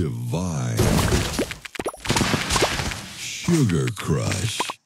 divine. Sugar Crush.